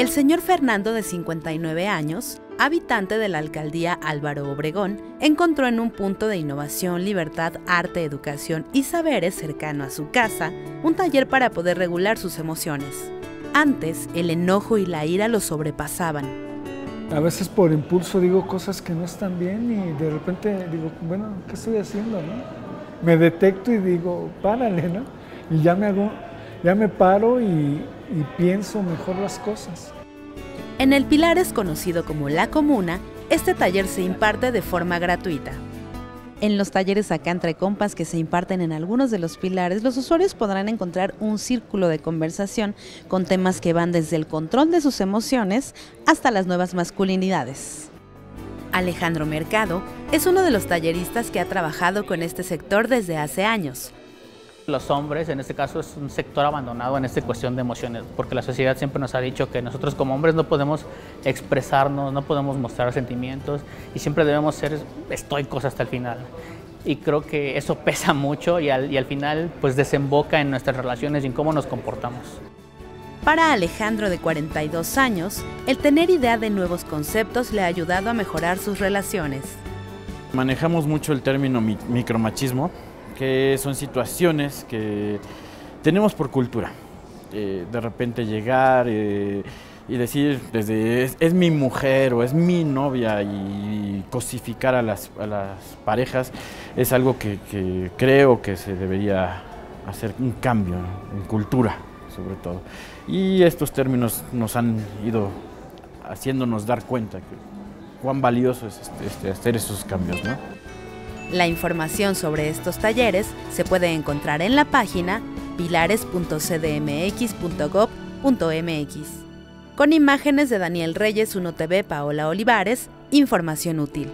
El señor Fernando, de 59 años, habitante de la alcaldía Álvaro Obregón, encontró en un punto de innovación, libertad, arte, educación y saberes cercano a su casa un taller para poder regular sus emociones. Antes, el enojo y la ira lo sobrepasaban. A veces por impulso digo cosas que no están bien y de repente digo, bueno, ¿qué estoy haciendo? Me detecto y digo, párale, ¿no? Y ya me hago, ya me paro y, y pienso mejor las cosas. En el Pilares, conocido como La Comuna, este taller se imparte de forma gratuita. En los talleres acá entre compas que se imparten en algunos de los pilares, los usuarios podrán encontrar un círculo de conversación con temas que van desde el control de sus emociones hasta las nuevas masculinidades. Alejandro Mercado es uno de los talleristas que ha trabajado con este sector desde hace años. Los hombres, en este caso, es un sector abandonado en esta cuestión de emociones, porque la sociedad siempre nos ha dicho que nosotros como hombres no podemos expresarnos, no podemos mostrar sentimientos y siempre debemos ser estoicos hasta el final. Y creo que eso pesa mucho y al, y al final pues desemboca en nuestras relaciones y en cómo nos comportamos. Para Alejandro de 42 años, el tener idea de nuevos conceptos le ha ayudado a mejorar sus relaciones. Manejamos mucho el término mi- micromachismo, que son situaciones que tenemos por cultura. Eh, de repente llegar eh, y decir desde es, es mi mujer o es mi novia y cosificar a las, a las parejas es algo que, que creo que se debería hacer un cambio en cultura, sobre todo. Y estos términos nos han ido haciéndonos dar cuenta que cuán valioso es este- este, hacer esos cambios, ¿no? La información sobre estos talleres se puede encontrar en la página pilares.cdmx.gov.mx. Con imágenes de Daniel Reyes, 1TV, Paola Olivares, información útil.